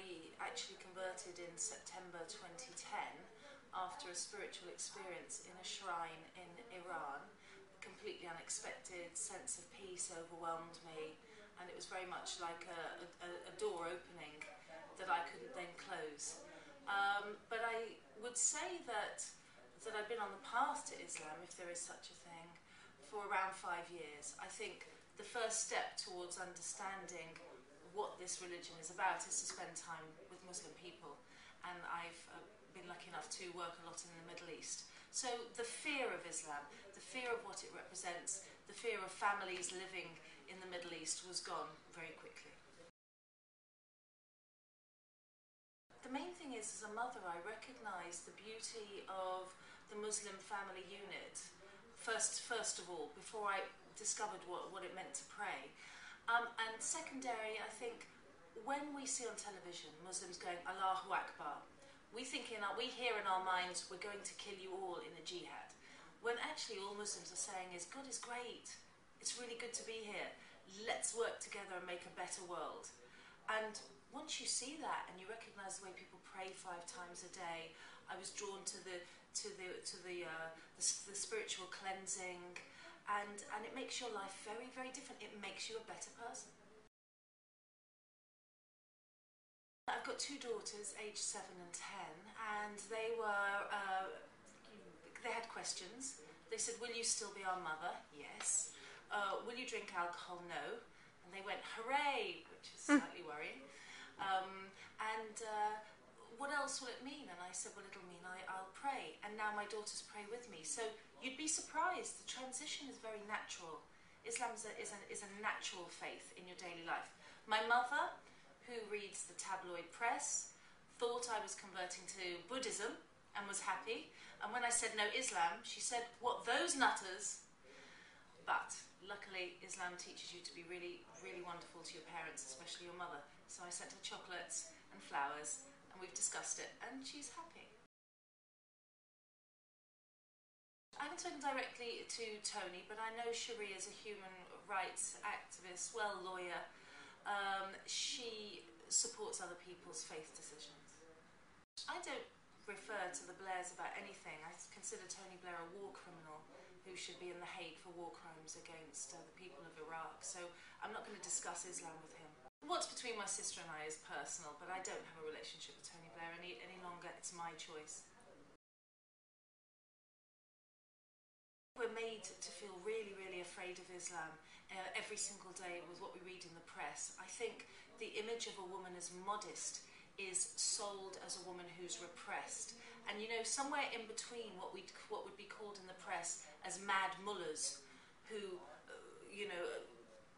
I actually converted in September 2010 after a spiritual experience in a shrine in Iran. A completely unexpected sense of peace overwhelmed me, and it was very much like a, a, a door opening that I couldn't then close. Um, but I would say that that I've been on the path to Islam, if there is such a thing, for around five years. I think the first step towards understanding what this religion is about is to spend time with Muslim people. And I've uh, been lucky enough to work a lot in the Middle East. So the fear of Islam, the fear of what it represents, the fear of families living in the Middle East was gone very quickly. The main thing is, as a mother, I recognise the beauty of the Muslim family unit. First, first of all, before I discovered what, what it meant to pray. Um, and secondary, I think, when we see on television Muslims going Allahu Akbar, we think in our, we hear in our minds we're going to kill you all in a jihad. When actually all Muslims are saying is God is great. It's really good to be here. Let's work together and make a better world. And once you see that and you recognize the way people pray five times a day, I was drawn to the to the to the uh, the, the spiritual cleansing, and and it makes your life very very different. It makes you a better person. I've got two daughters, aged seven and ten, and they were uh, they had questions. They said, "Will you still be our mother?" Yes. Uh, will you drink alcohol? No. And they went, "Hooray!" which is slightly worrying. Um, and uh, what else will it mean? And I said, well, it'll I, I'll pray. And now my daughters pray with me. So you'd be surprised. The transition is very natural. Islam is a, is, a, is a natural faith in your daily life. My mother, who reads the tabloid press, thought I was converting to Buddhism and was happy. And when I said no Islam, she said, what, those nutters? But luckily, Islam teaches you to be really, really wonderful to your parents, especially your mother. So I sent her chocolates and flowers, and we've discussed it, and she's happy. I haven't spoken directly to Tony, but I know Cherie is a human rights activist, well lawyer. Um, she supports other people's faith decisions. I don't refer to the Blairs about anything. I consider Tony Blair a war criminal who should be in The Hague for war crimes against uh, the people of Iraq. So I'm not going to discuss Islam with him. What's between my sister and I is personal, but I don't have a relationship with Tony Blair any, any longer. It's my choice. We're made to feel really, really afraid of Islam uh, every single day with what we read in the press. I think the image of a woman as modest is sold as a woman who's repressed. And you know, somewhere in between what we what would be called in the press as mad mullahs, who, uh, you know,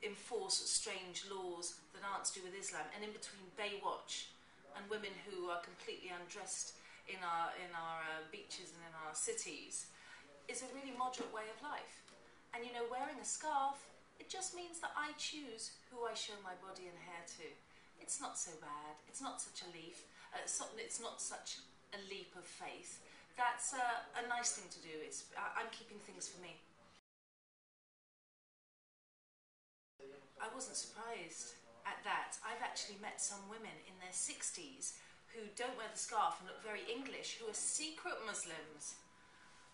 enforce strange laws that aren't to do with Islam, and in between Baywatch and women who are completely undressed in our in our uh, beaches and in our cities, is a really moderate way of life. And you know, wearing a scarf, it just means that I choose who I show my body and hair to. It's not so bad. It's not such a leap. Uh, it's not such a leap of faith. That's uh, a nice thing to do. It's I'm keeping things for me. I wasn't surprised at that. I've actually met some women in their 60s who don't wear the scarf and look very English, who are secret Muslims.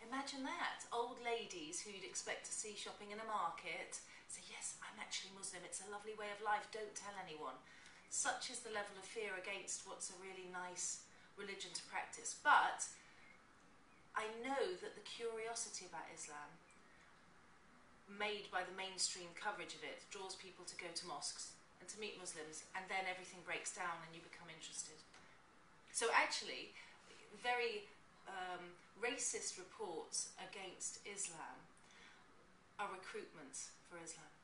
Imagine that. Old ladies who you'd expect to see shopping in a market say, Yes, I'm actually Muslim. It's a lovely way of life. Don't tell anyone. Such is the level of fear against what's a really nice religion to practice. But I know that the curiosity about Islam made by the mainstream coverage of it draws people to go to mosques and to meet Muslims, and then everything breaks down and you become interested. So, actually, very um, racist reports against Islam are recruitments for Islam.